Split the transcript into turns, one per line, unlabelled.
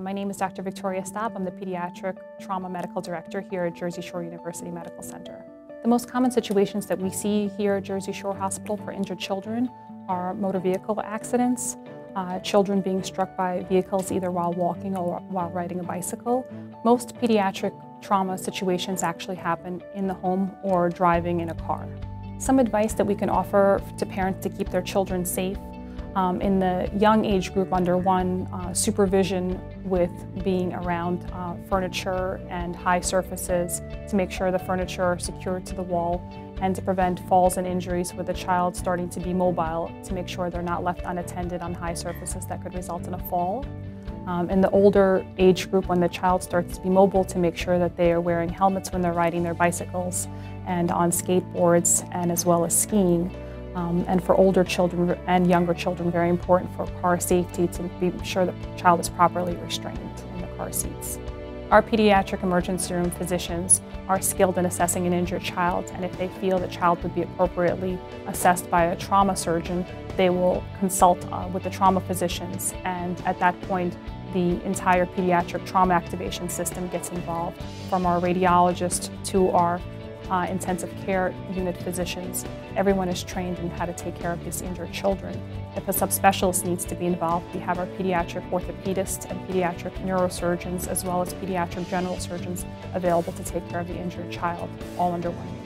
My name is Dr. Victoriya Staab. I'm the Pediatric Trauma Medical Director here at Jersey Shore University Medical Center. The most common situations that we see here at Jersey Shore Hospital for injured children are motor vehicle accidents, uh, children being struck by vehicles either while walking or while riding a bicycle. Most pediatric trauma situations actually happen in the home or driving in a car. Some advice that we can offer to parents to keep their children safe um, in the young age group under one, uh, supervision with being around uh, furniture and high surfaces to make sure the furniture are secured to the wall and to prevent falls and injuries with the child starting to be mobile to make sure they're not left unattended on high surfaces that could result in a fall. Um, in the older age group, when the child starts to be mobile, to make sure that they are wearing helmets when they're riding their bicycles and on skateboards and as well as skiing. Um, and for older children and younger children, very important for car safety to be sure the child is properly restrained in the car seats. Our pediatric emergency room physicians are skilled in assessing an injured child, and if they feel the child would be appropriately assessed by a trauma surgeon, they will consult uh, with the trauma physicians, and at that point, the entire pediatric trauma activation system gets involved, from our radiologist to our uh, intensive care unit physicians. Everyone is trained in how to take care of these injured children. If a subspecialist needs to be involved, we have our pediatric orthopedists and pediatric neurosurgeons as well as pediatric general surgeons available to take care of the injured child, all under one